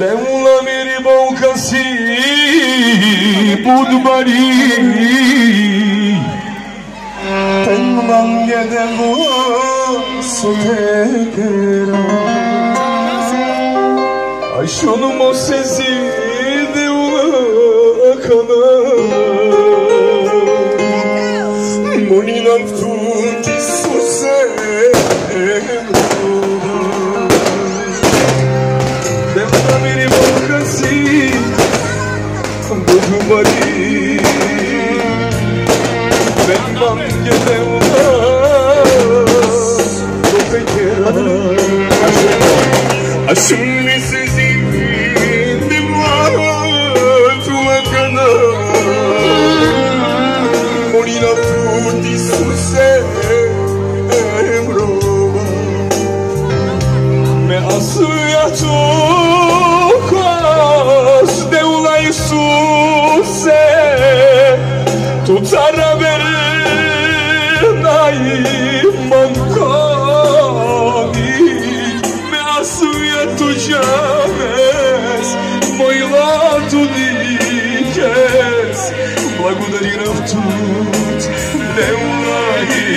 Devla meri bavkasi budbari Tenman gedevu sotekera Ayşonum o sesi devla akana Moninam tuki susera Şimdi sizi indim atuma kadar Morina tutti su se emrova Me asuya çok az devlay se Tutara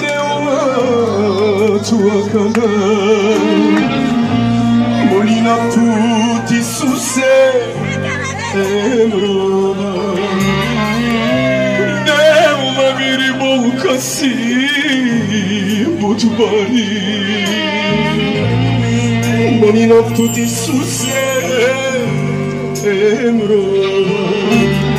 deu a tua akana Molina tutti suse elona Neula bir bolkasi bani Molina tutti suse elona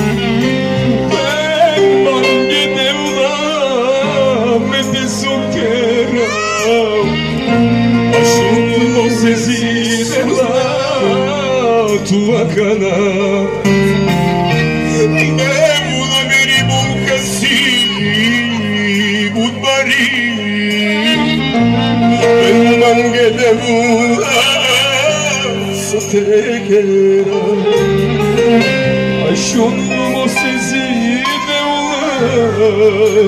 sesine la tuvakana Nebula verim un casini budbari Benman gedevula satekera Aşunum tu sesine la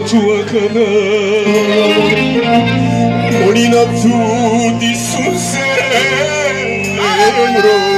tuvakana Molina tuvakana Guru